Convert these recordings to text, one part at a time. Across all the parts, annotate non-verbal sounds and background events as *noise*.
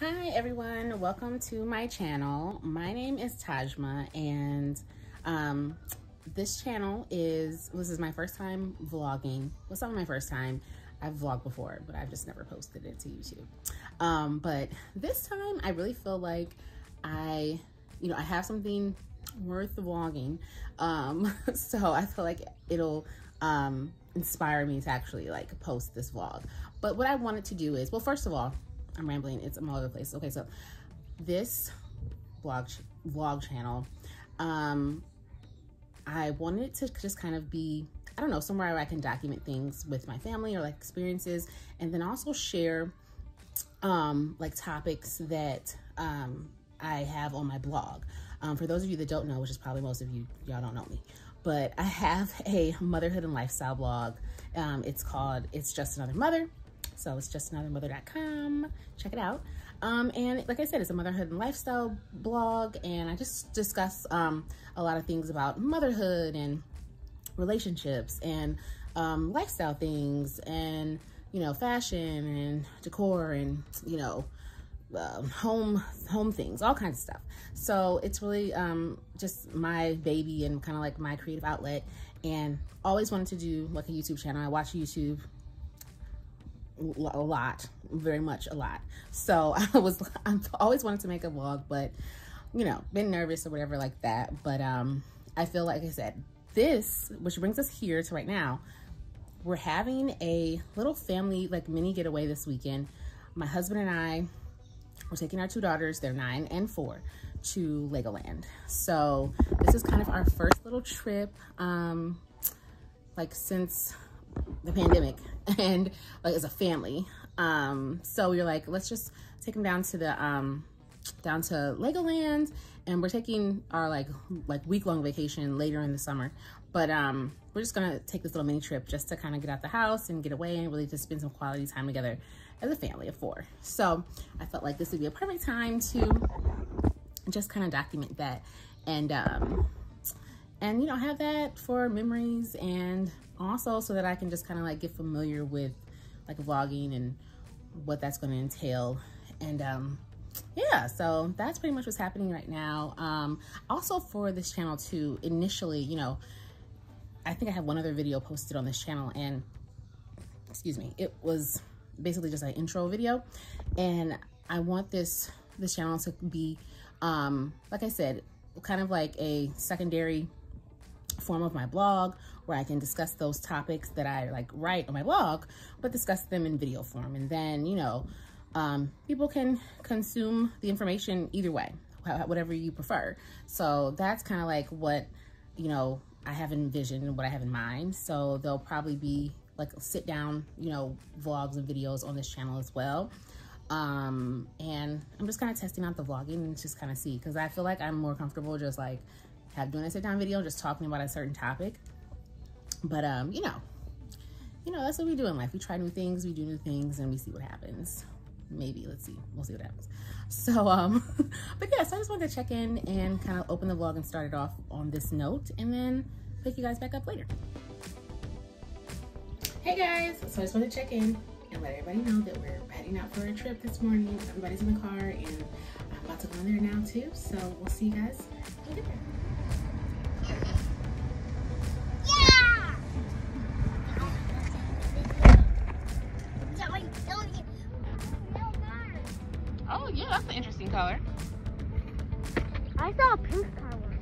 Hi everyone, welcome to my channel. My name is Taihjma and um, this channel is, this is my first time vlogging. Well, it's not my first time. I've vlogged before, but I've just never posted it to YouTube. Um, but this time I really feel like I, you know, I have something worth vlogging. Um, *laughs* so I feel like it'll um, inspire me to actually like post this vlog. But what I wanted to do is, well, first of all, I'm rambling. It's I'm all over the place. Okay, so this vlog vlog channel, um, I wanted it to just kind of be I don't know somewhere where I can document things with my family or like experiences, and then also share um, like topics that um, I have on my blog. Um, for those of you that don't know, which is probably most of you, y'all don't know me, but I have a motherhood and lifestyle blog. Um, it's called It's Just Another Mother. So it's justanothermother.com. Check it out. Um, and like I said, it's a motherhood and lifestyle blog, and I just discuss um, a lot of things about motherhood and relationships and um, lifestyle things and you know fashion and decor and you know uh, home home things, all kinds of stuff. So it's really um, just my baby and kind of like my creative outlet. And always wanted to do like a YouTube channel. I watch YouTube a lot, very much a lot. So *laughs* I was, I've always wanted to make a vlog, but you know, been nervous or whatever like that. But um, I feel like I said, this, which brings us here to right now, we're having a little family like mini getaway this weekend. My husband and I, we're taking our two daughters, they're nine and four, to Legoland. So this is kind of our first little trip, um, like since the pandemic *laughs* and like as a family. Um, so we are like, let's just take them down to the, um, down to Legoland and we're taking our like, like week long vacation later in the summer. But, um, we're just gonna take this little mini trip just to kind of get out the house and get away and really just spend some quality time together as a family of four. So I felt like this would be a perfect time to just kind of document that and, um, and you know, have that for memories and also so that I can just kind of like get familiar with like vlogging and what that's going to entail. And um, yeah, so that's pretty much what's happening right now. Um, also for this channel too, initially, you know, I think I have one other video posted on this channel and excuse me, it was basically just an intro video. And I want this, this channel to be, um, like I said, kind of like a secondary form of my blog where I can discuss those topics that I like write on my blog, but discuss them in video form. And then, you know, um, people can consume the information either way, whatever you prefer. So that's kind of like what, you know, I have envisioned and what I have in mind. So there'll probably be like sit down, you know, vlogs and videos on this channel as well. Um, and I'm just kind of testing out the vlogging and just kind of see, cause I feel like I'm more comfortable just like have doing a sit down video, just talking about a certain topic. But, um, you know, you know, that's what we do in life. We try new things, we do new things, and we see what happens. Maybe, let's see. We'll see what happens. *laughs* So, um, *laughs* but yeah, so I just wanted to check in and kind of open the vlog and start it off on this note, and then pick you guys back up later. Hey guys, so I just wanted to check in and let everybody know that we're heading out for a trip this morning. Everybody's in the car, and I'm about to go in there now too. So we'll see you guys when an interesting color. I saw a pink color.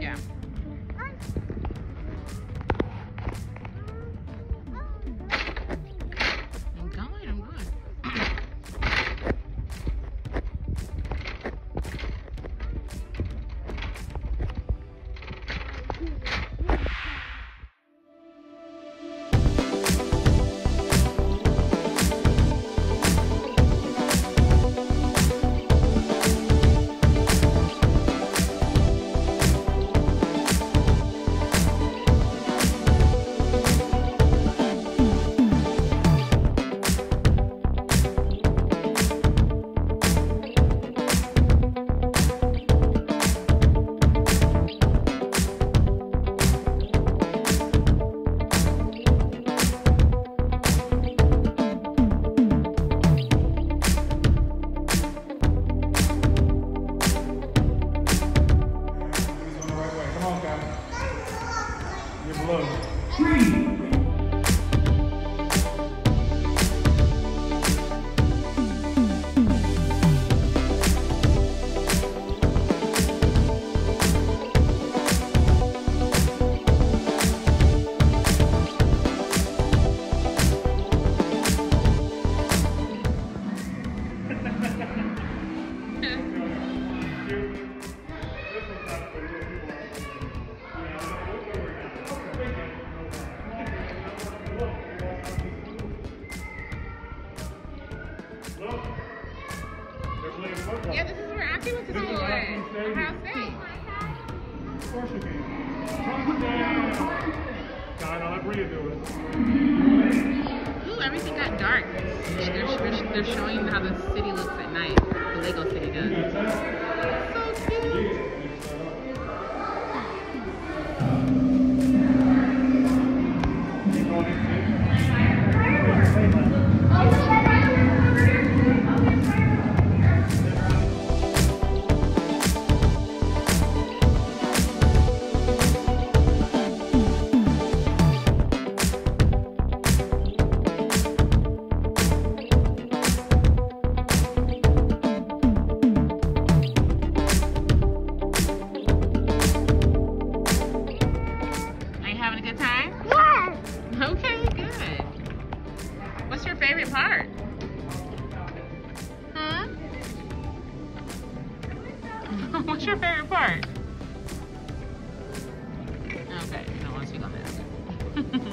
Yeah. Yeah, this is where Auntie went to school at. Ohio State. Of course you can. Touchdown. God, I'll Bria do it. Ooh, everything got dark. They're, they're, they're showing how the city looks at night. The Lego City does. So cute. Mm-hmm.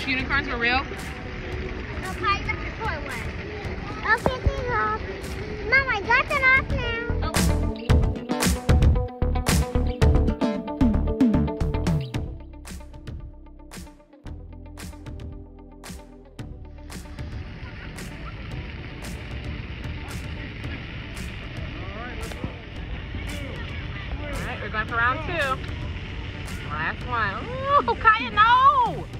Wish unicorns were real? Okay, that's the toy one. I'll these off. Mom, I got them off now. We're going for round two. Last one. Oh, Kaya, no!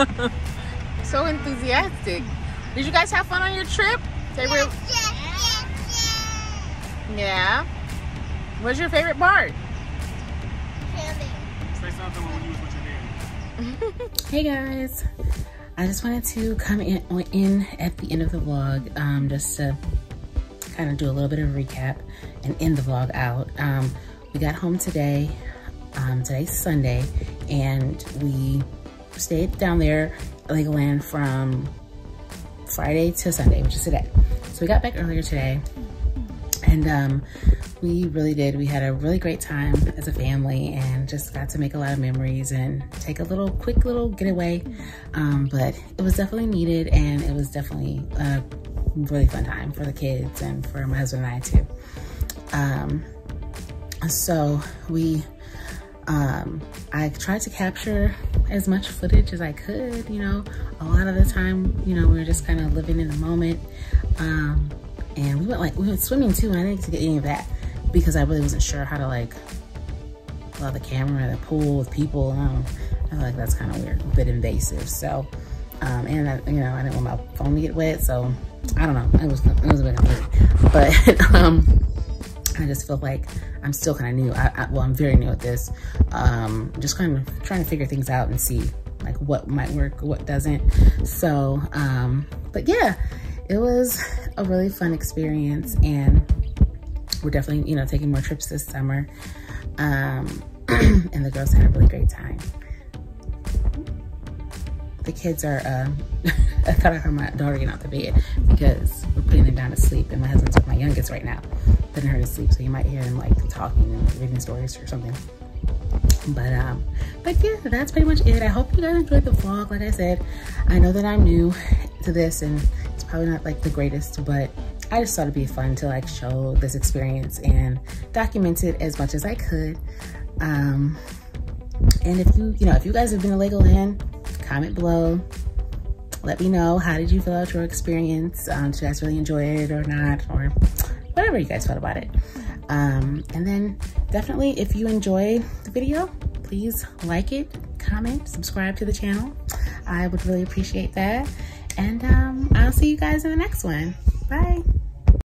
*laughs* so enthusiastic. Did you guys have fun on your trip? Say real. Yes, yes, yes. Yeah. What's your favorite part? Candy. Say something when you was with your dad. *laughs* Hey guys, I just wanted to come in, in at the end of the vlog um, just to kind of do a little bit of a recap and end the vlog out. Um, we got home today, um, today's Sunday, and we stayed down there at Legoland from Friday to Sunday, which is today. So we got back earlier today and um, we really did. We had a really great time as a family and just got to make a lot of memories and take a little quick little getaway. Um, but it was definitely needed and it was definitely a really fun time for the kids and for my husband and I too. Um, so we, um, I tried to capture as much footage as I could, you know, a lot of the time, you know, we were just kind of living in the moment. Um, and we went like we went swimming too and i didn't get to get any of that because i really wasn't sure how to like allow the camera in the pool with people i feel like that's kind of weird a bit invasive. So um, and I, you know i didn't want my phone to get wet so i don't know. It was it was a bit complicated but *laughs* um I just feel like I'm still kind of new. I, I, well, I'm very new at this. Um, just kind of trying to figure things out and see like what might work, what doesn't. So, um, but yeah, it was a really fun experience and we're definitely, you know, taking more trips this summer. Um, *clears throat* and the girls had a really great time. the kids are, uh, *laughs* I thought I heard my daughter get out the bed because we're putting them down to sleep and my husband's with my youngest right now, putting her to sleep. So you might hear him like talking and reading stories or something. But, um, but yeah, that's pretty much it. I hope you guys enjoyed the vlog. Like I said, I know that I'm new to this and it's probably not like the greatest, but I just thought it'd be fun to like show this experience and document it as much as I could. Um, and if you, you know, if you guys have been to Legoland, comment below. Let me know, how did you feel about your experience? Um, did you guys really enjoy it or not? Or whatever you guys felt about it. Um, and then definitely, if you enjoyed the video, please like it, comment, subscribe to the channel. I would really appreciate that. And um, I'll see you guys in the next one. Bye.